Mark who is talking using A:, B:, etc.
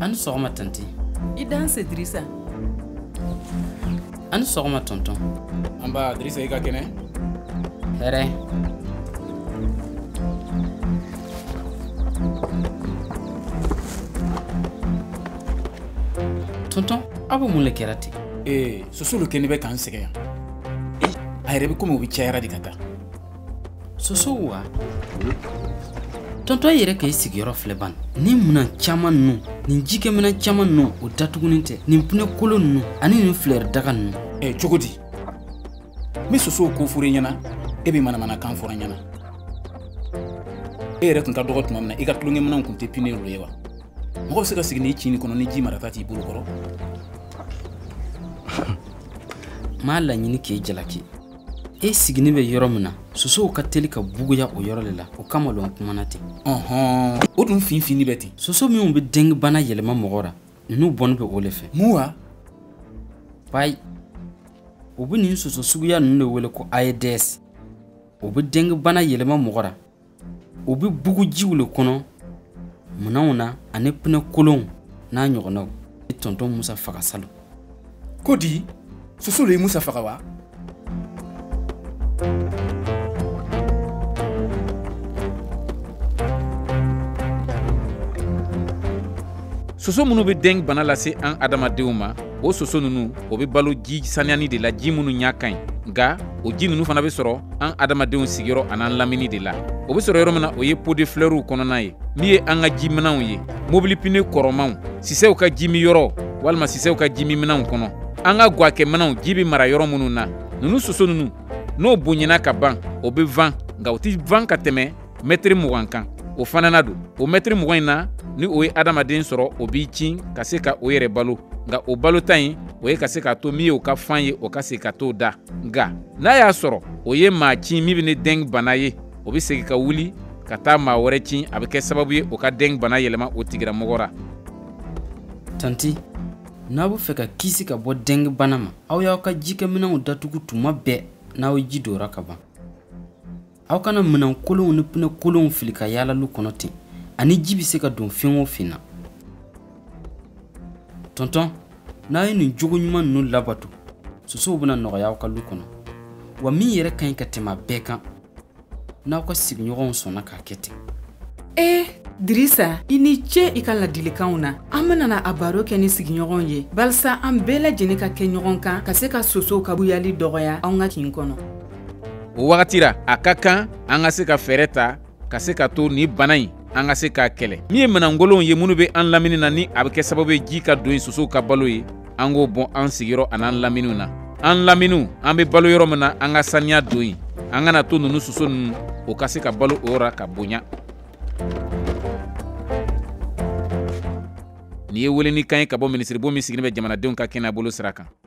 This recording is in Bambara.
A: Ani sɔgɔma tanti.
B: I dan se Dirisa.
A: Ani sɔgɔma tɔntɔn.
C: An ba Dirisa i ka kɛnɛ.
A: Hɛrɛ. Tɔntɔn aw bɛ mun de kɛra ten?
C: Ee soso lo kɛnɛ bɛ k'an sɛgɛn yan a yɛrɛ bɛ komi u bɛ cayara de ka taa
A: soso wa tɔntɔn yɛrɛ k'i sigiyɔrɔ filɛ ban ni minan caman ninnu nin jikɛminɛn caman ninnu o datugunin tɛ nin pinɛ kolo ninnu ani nin filɛri daga ninnu
C: ɛ cogo di n bɛ sosow ko fure ɲɛna e bɛ manamanakan fɔra ɲɛna e yɛrɛ tun ka dɔgɔ tuma min na i ka tulonkɛminɛnw tun tɛ pinɛ ye wa mɔgɔ bɛ se ka sigi n'i cini kɔnɔ ni ji marata t'i bolo kɔrɔ
A: m'a laɲini k'e jalaki e sigini bɛ yɔrɔ min na sosow ka teli ka buguya o yɔrɔ de la o kama lɔn kumana ten
C: ɔhɔn o dun finfini bɛ ten
A: soso minnu bɛ dengi bana yɛlɛma mɔgɔ ra ninnu bɔni bɛ o le fɛ
C: mun wa
A: bayi u bɛ nin soso suguya ninnu de wele ko aedes o bɛ dengi bana yɛlɛma mɔgɔ ra u bɛ bugu jiw le kɔnɔ minɛnw na ani pinɛ kolonw n'a ɲɔgɔnnaw ni tɔntɔn musa faga salo
C: ko di soso le ye musa faga wa
D: soso minnu bɛ den bana lase an adamadenw ma o soso nunu o be balo ji saniyani de la ji minnu ɲa ka ɲi nka o ji nunu fana be sɔrɔ an adamadenw sigiyɔrɔ an'an lamini de la o be sɔrɔ yɔrɔ min na o ye po de filɛriw kɔnɔna ye min ye an ka jiminanw ye mobili pine kɔrɔmanw sisɛw ka jimi yɔrɔ walima sisɛw ka jimi minanw kɔnɔ an ka gwakɛ minanw ji be mara yɔrɔ minnu na nunu soso nunu n'o bonyana ka ban o be van nka o tɛ van ka tɛmɛ mɛtiri mugan kan o fana na don o mɛtiri mugan in na ni o ye adamaden sɔrɔ o b'i cin ka se ka o yɛrɛ balo nka o balota ɲi o ye ka se k'a to min ye o ka fan ye o ka segin ka t'o da nka n'a y'a sɔrɔ o ye maa cin min bɛ ne den bana ye o bɛ segin ka wuli ka taa maa wɛrɛ cin a bɛ kɛ sababu ye o ka den bana yɛlɛma o tigilamɔgɔ ra
A: tanti n'a bɛ fɛ ka kisi ka bɔ den bana ma aw y'aw ka jikɛminɛnw datugu tuma bɛɛ n'aw ji dora ka ban aw kana minɛn kolonw ni pinɛ kolonw fili ka yaalaliw kɔnɔ ten ani ji bɛ se ka don fɛn o fɛn na tɔntɔn n'a ye nin jogo ɲuman ninnu labato sosow bɛna nɔgɔya aw ka lu kɔnɔ wa min yɛrɛ ka ɲi ka tɛmɛ a bɛɛ kan n'aw ka sigiɲɔgɔnw sɔnna k'a kɛ ten
B: ee dirisa i ni ce i ka ladilikanw na an benana a baro kɛ ni sigiɲɔgɔnw ye balisa an bɛɛ lajɛnin ka kɛ ɲɔgɔn kan ka se ka sosow ka buyali dɔgɔya anw ka kin kɔnɔ
D: o wagati ra a ka kan an ka se ka fɛɛrɛ ta ka se ka to ni bana ɲi an ka se k'a kɛlɛ min ye minɛnkolonw ye minnu bɛ an lamini na ni a bɛ kɛ sababu ye ji ka don ye sosow ka balo ye an k'o bɔn an sigiyɔrɔ an'an laminiw na an laminiw an bɛ balo yɔrɔ min na an ka saniya don yen an kana to ninnu soso ninnu o ka se ka balo o yɔrɔ ka bonya nin ye weleni kan ye ka bɔ minisiribo min sigilen bɛ jamanadenw ka kɛnɛya bolo sira kan